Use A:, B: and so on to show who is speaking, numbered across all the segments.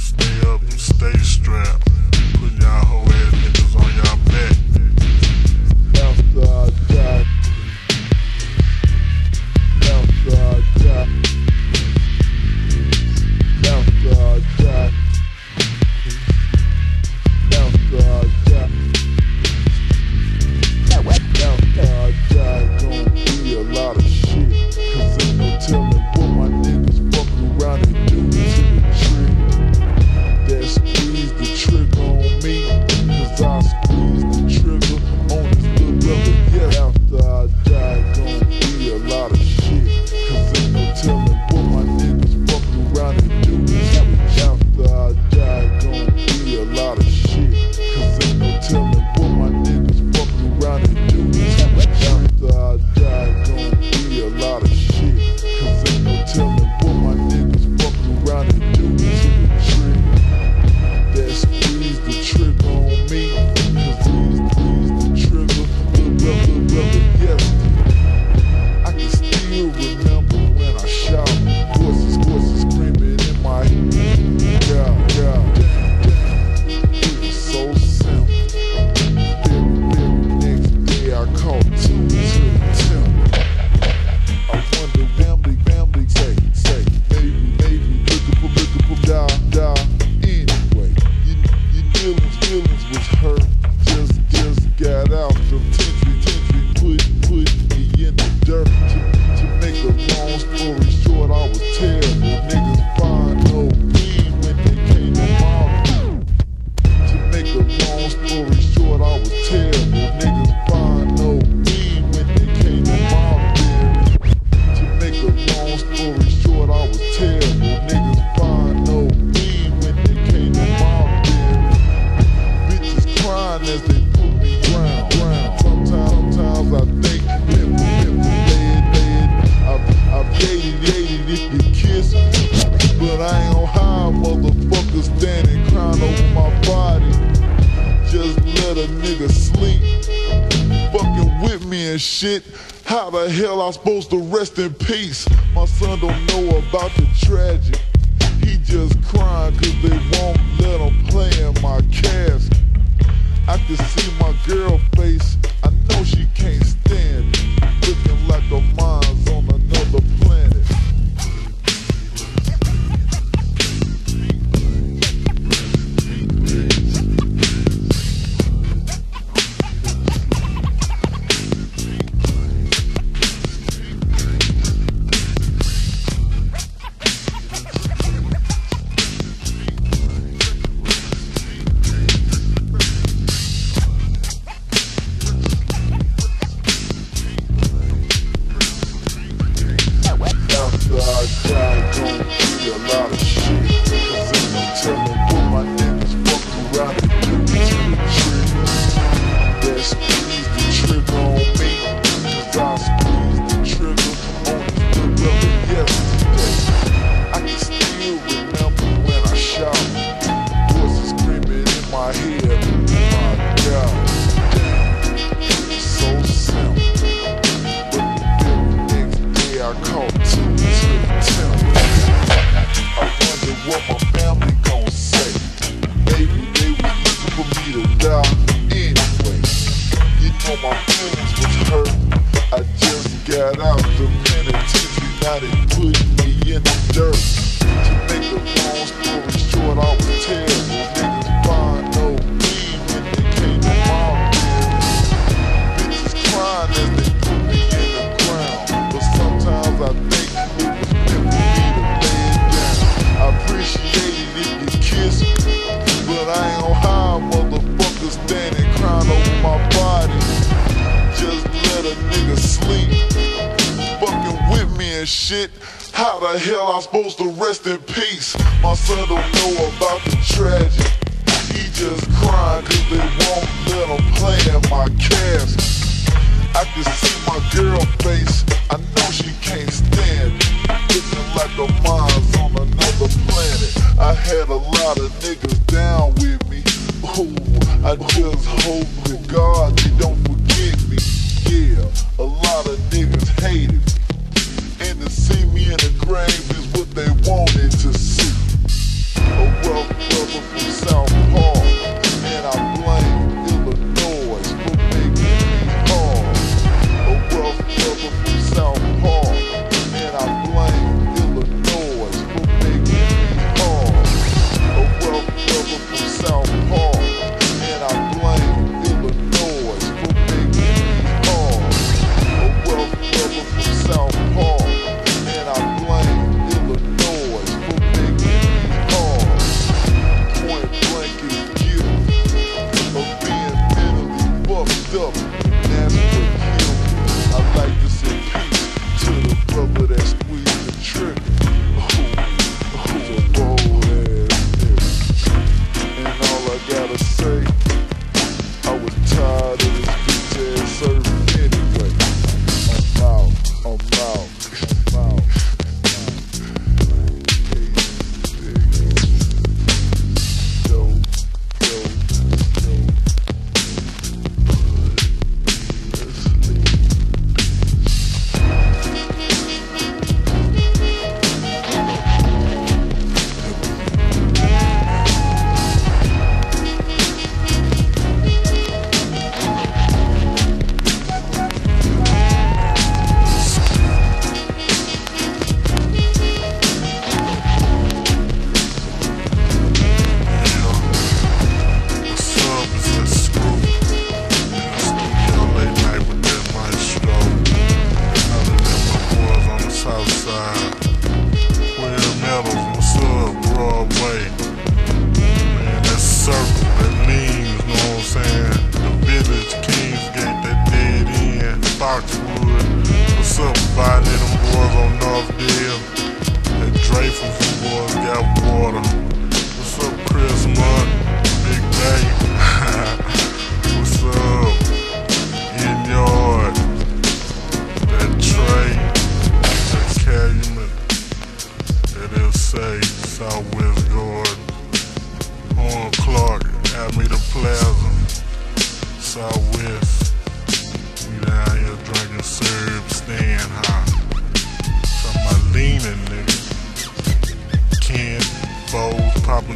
A: stay up and stay strapped. Put y'all whole ass
B: in and shit. How the hell I supposed to rest in peace? My son don't know about the tragic. He just crying cause they won't let him play in my casket. I can see my girl face. I know she can't stand. Looking like a I die, gonna be a lot of shit. shit. How the hell I'm supposed to rest in peace? My son don't know about the tragedy. He just crying cause they will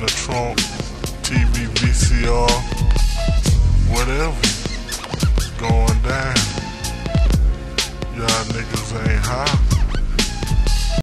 B: the
A: trunk, TV, VCR, whatever. Going down. Y'all niggas ain't high.